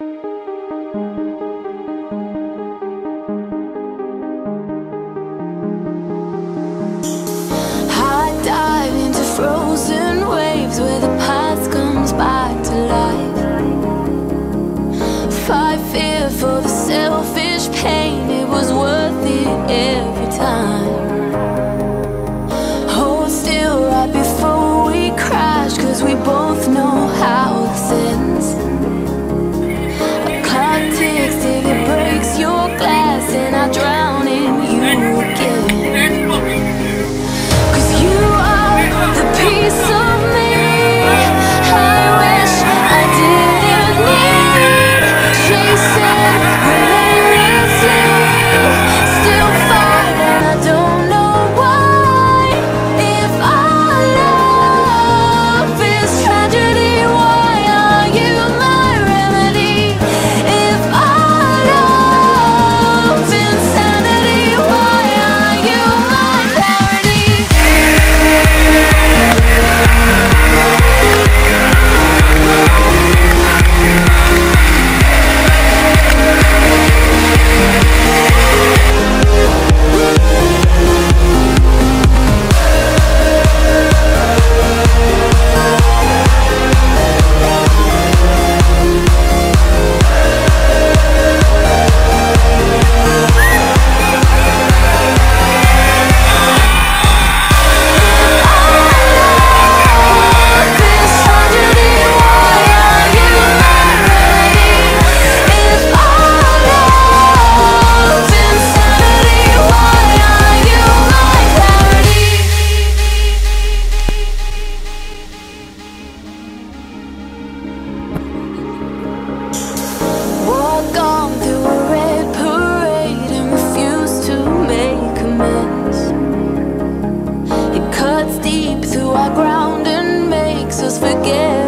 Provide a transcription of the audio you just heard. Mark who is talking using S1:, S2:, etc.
S1: High dive into frozen waves where the past comes back forget.